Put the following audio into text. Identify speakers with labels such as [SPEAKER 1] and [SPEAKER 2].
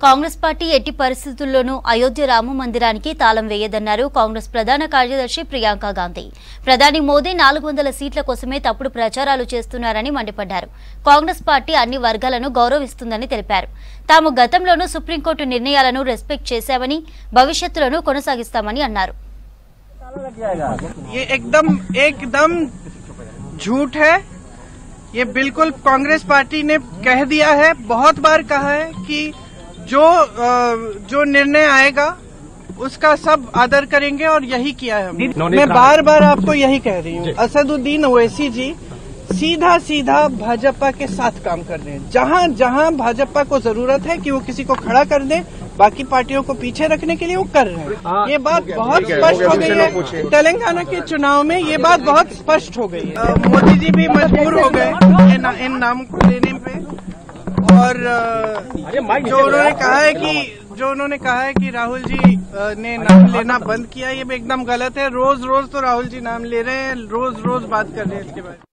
[SPEAKER 1] Congress party ఎట్టి పరిస్థితుల్లోనూ అయోధ్య రామ మందిరానికి తాళం వేయదన్నారు కాంగ్రెస్ ప్రధాన కార్యదర్శి ప్రియాంక గాంధీ ప్రధాని మోదీ నాలుగు వందల సీట్ల కోసమే తప్పుడు ప్రచారాలు చేస్తున్నారని మండిపడ్డారు కాంగ్రెస్ పార్టీ అన్ని వర్గాలను గౌరవిస్తుందని తెలిపారు తాము గతంలోనూ సుప్రీంకోర్టు నిర్ణయాలను రెస్పెక్ట్ చేశామని భవిష్యత్తులోనూ కొనసాగిస్తామని అన్నారు
[SPEAKER 2] ये एकदम एकदम झूठ है ये बिल्कुल कांग्रेस पार्टी ने कह दिया है बहुत बार कहा है कि जो जो निर्णय आएगा उसका सब आदर करेंगे और यही किया है हमने। मैं बार बार आपको यही कह रही हूँ। असदुद्दीन ओवैसी जी सीधा सीधा भाजपा के साथ काम कर रहे हैं। जहाँ जहाँ भाजपा को ज़रूरत है कि वो किसी को खड़ा कर दे बाकी पार्टियों को पीछे रखने के लिए वो कर रहे हैं। ये बात बहुत स्पष्ट हो गई है। तेलंगाना के चुनाव में ये बात बहुत स्पष्ट हो गई है। मोदी जी भी मजबूर हो गए इन, नामों को लेने पे। और जो उन्होंने कहा है कि, जो उन्होंने कहा है कि राहुल जी ने नाम लेना बंद किया, ये भी एकदम गलत है। रोज रोज तो राहुल जी नाम ले रहे हैं रोज रोज बात कर रहे हैं इसके बारे में।